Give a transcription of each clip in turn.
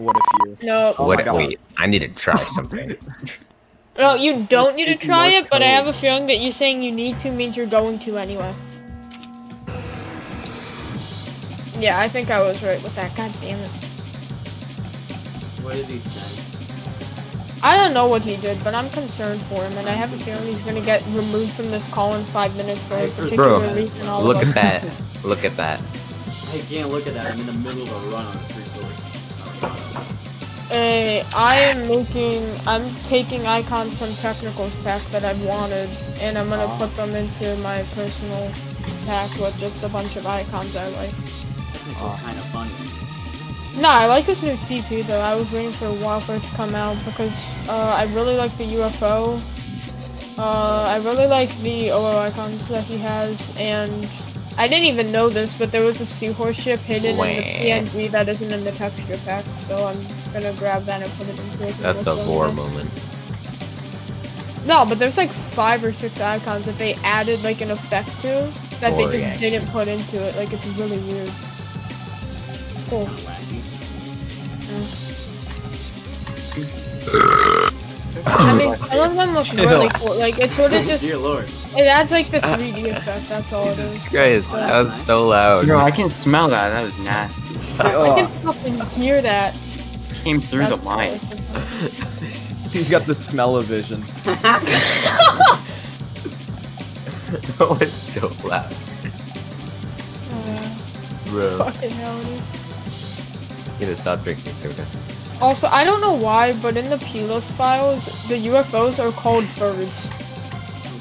What if you? No. Oh what? my Wait, I need to try something. No, you don't need to try it, but I have a feeling that you saying you need to means you're going to anyway. Yeah, I think I was right with that. God damn it. What did he say? I don't know what he did, but I'm concerned for him, and I have a feeling he's gonna get removed from this call in five minutes for a particular Bro, reason. All Look of at that. Look at that. I can't look at that. I'm in the middle of a run on a three sword. Uh, I am making, I'm taking icons from Technicals pack that I've wanted, and I'm gonna put them into my personal pack with just a bunch of icons I like. Oh. kind of funny. No, I like this new TP though. I was waiting for a while for it to come out because uh, I really like the UFO. Uh, I really like the OO icons that he has, and I didn't even know this, but there was a seahorse ship hidden in the PNG that isn't in the texture pack, so I'm gonna grab that and put it into it. That's a war moment. No, but there's like five or six icons that they added like an effect to that they Boring. just didn't put into it. Like it's really weird. Cool. Kinda wacky. I mean, some of them look really cool. Like it sort of just Dear lord. it adds like the 3D effect. That's all it Jesus is. Christ, that was so loud. Bro, I can smell that. That was nasty. I can fucking hear that. Came through the line. awesome. He's got the smell of vision. that was so loud. Uh, Bro, fucking hell. dude. you need to stop drinking soda. Also, I don't know why, but in the Pelos files, the UFOs are called birds.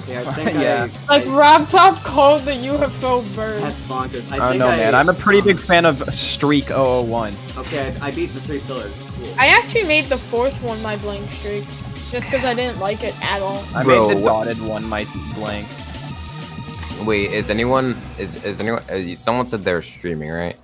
Okay, I think Yeah. I, Like I, Robtop called the UFO birds. That's bonkers. I, I don't know, I, man. I'm a pretty big fan of Streak 001. Okay, I, I beat the three pillars. Cool. I actually made the fourth one my blank streak, just because I didn't like it at all. I Bro, made the dotted one my blank. Wait, is anyone is is anyone? Uh, someone said they were streaming, right?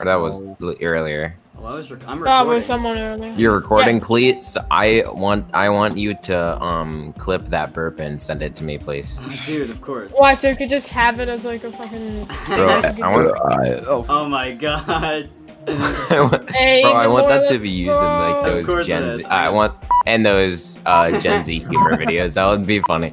Or that was No. l- earlier. Well, I was I'm That recording. was someone earlier. You're recording, please. I want I want you to um clip that burp and send it to me, please. Oh, Dude, of course. Why? So you could just have it as like a fucking. Bro, I want. Oh, Oh my god. I want- Hey, Bro, I want that to be used in like those Gen. Z. I want and those uh Gen Z humor videos. That would be funny.